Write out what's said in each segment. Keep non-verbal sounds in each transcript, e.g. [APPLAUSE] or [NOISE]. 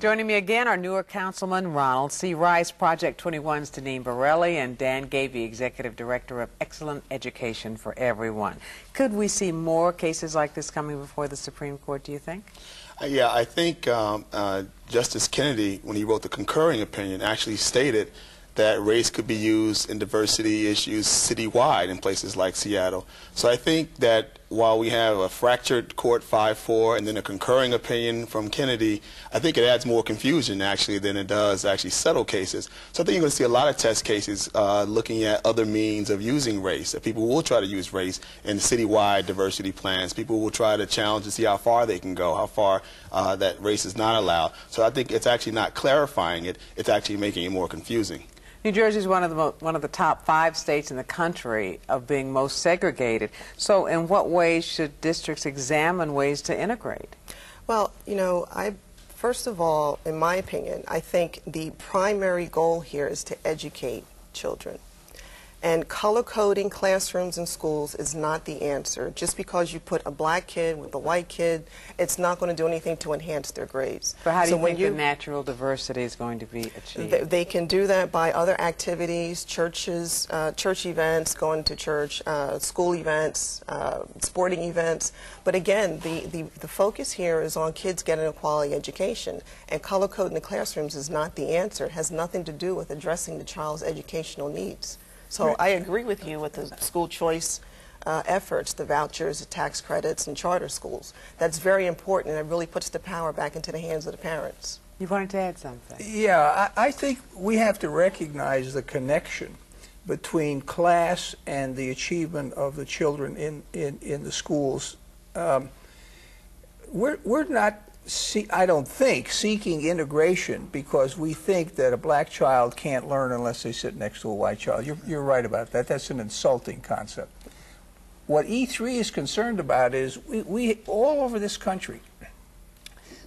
Joining me again are Newark Councilman Ronald C. Rice, Project 21's Deneen Borelli, and Dan Gaby, Executive Director of Excellent Education for Everyone. Could we see more cases like this coming before the Supreme Court, do you think? Uh, yeah, I think um, uh, Justice Kennedy, when he wrote the concurring opinion, actually stated that race could be used in diversity issues citywide in places like Seattle. So I think that while we have a fractured court 5-4 and then a concurring opinion from Kennedy, I think it adds more confusion actually than it does actually settle cases. So I think you're going to see a lot of test cases uh, looking at other means of using race. That people will try to use race in citywide diversity plans. People will try to challenge to see how far they can go, how far uh, that race is not allowed. So I think it's actually not clarifying it, it's actually making it more confusing. New Jersey is one of the one of the top five states in the country of being most segregated. So, in what ways should districts examine ways to integrate? Well, you know, I first of all, in my opinion, I think the primary goal here is to educate children. And color coding classrooms and schools is not the answer. Just because you put a black kid with a white kid, it's not going to do anything to enhance their grades. But how do so you think you, the natural diversity is going to be achieved? They, they can do that by other activities, churches, uh, church events, going to church, uh, school events, uh, sporting events. But again, the, the, the focus here is on kids getting a quality education. And color coding the classrooms is not the answer. It has nothing to do with addressing the child's educational needs. So right. I agree with you with the school choice uh, efforts, the vouchers, the tax credits, and charter schools. That's very important, and it really puts the power back into the hands of the parents. You wanted to add something? Yeah, I, I think we have to recognize the connection between class and the achievement of the children in, in, in the schools. Um, we're, we're not see, I don't think, seeking integration because we think that a black child can't learn unless they sit next to a white child. You're, you're right about that. That's an insulting concept. What E3 is concerned about is we, we all over this country,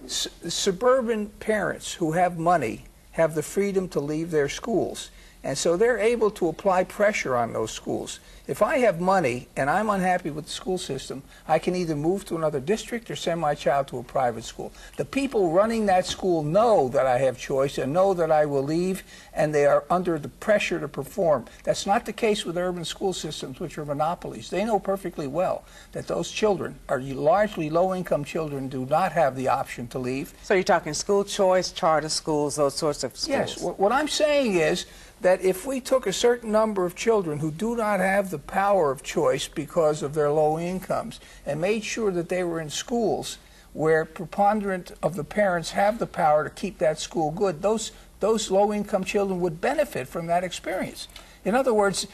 suburban parents who have money have the freedom to leave their schools. And so they're able to apply pressure on those schools. If I have money and I'm unhappy with the school system, I can either move to another district or send my child to a private school. The people running that school know that I have choice and know that I will leave, and they are under the pressure to perform. That's not the case with urban school systems, which are monopolies. They know perfectly well that those children are largely low-income children do not have the option to leave. So you're talking school choice, charter schools, those sorts of schools? Yes. What I'm saying is that if we took a certain number of children who do not have the power of choice because of their low incomes and made sure that they were in schools where preponderant of the parents have the power to keep that school good, those, those low income children would benefit from that experience. In other words,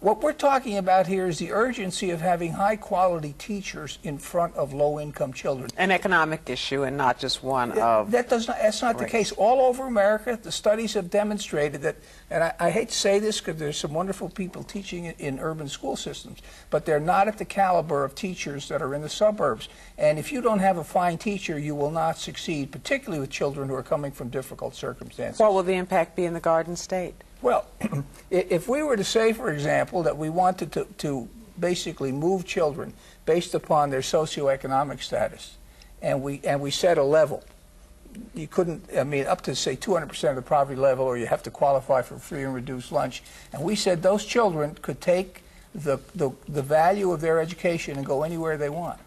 what we're talking about here is the urgency of having high quality teachers in front of low income children. An economic issue and not just one of. That does not, that's not race. the case. All over America, the studies have demonstrated that, and I, I hate to say this because there's some wonderful people teaching in, in urban school systems, but they're not at the caliber of teachers that are in the suburbs. And if you don't have a fine teacher, you will not succeed, particularly with children who are coming from difficult circumstances. What will the impact be in the Garden State? Well, [CLEARS THROAT] if we were to say, for example, that we wanted to, to basically move children based upon their socioeconomic status, and we, and we set a level, you couldn't, I mean, up to, say, 200% of the poverty level, or you have to qualify for free and reduced lunch, and we said those children could take the, the, the value of their education and go anywhere they want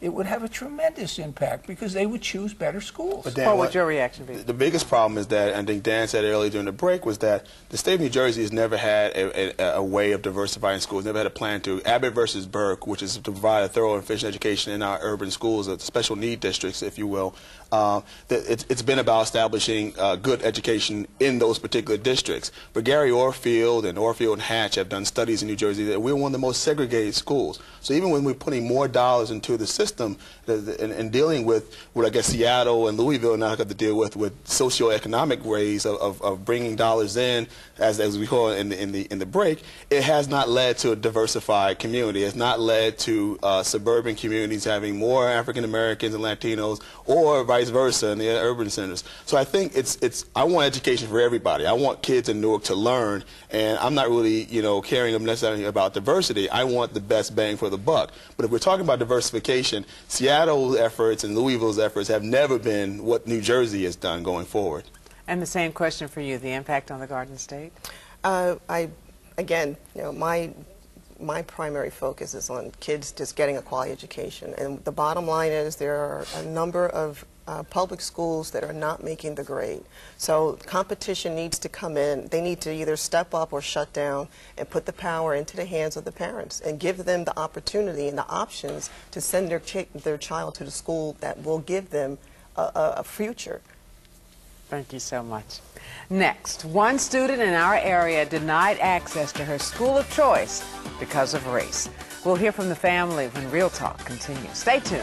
it would have a tremendous impact because they would choose better schools. But Dan, what would your reaction be? The biggest problem is that, and I think Dan said earlier during the break, was that the state of New Jersey has never had a, a, a way of diversifying schools, never had a plan to. Abbott versus Burke, which is to provide a thorough and efficient education in our urban schools, the special need districts, if you will, uh, it's, it's been about establishing uh, good education in those particular districts. But Gary Orfield and Orfield and Hatch have done studies in New Jersey that we're one of the most segregated schools. So even when we're putting more dollars into the system and, dealing with what I guess Seattle and Louisville now have to deal with with socioeconomic ways of, of, of bringing dollars in, as, as we call it in the, in, the, in the break, it has not led to a diversified community. It's not led to uh, suburban communities having more African Americans and Latinos or vice vice versa in the urban centers. So I think it's it's I want education for everybody. I want kids in Newark to learn, and I'm not really you know caring necessarily about diversity. I want the best bang for the buck. But if we're talking about diversification, Seattle's efforts and Louisville's efforts have never been what New Jersey has done going forward. And the same question for you, the impact on the Garden State? Uh, I, again, you know, my my primary focus is on kids just getting a quality education. And the bottom line is there are a number of uh, public schools that are not making the grade. So competition needs to come in. They need to either step up or shut down and put the power into the hands of the parents and give them the opportunity and the options to send their, ch their child to the school that will give them a, a, a future. Thank you so much. Next, one student in our area denied access to her school of choice because of race. We'll hear from the family when Real Talk continues. Stay tuned.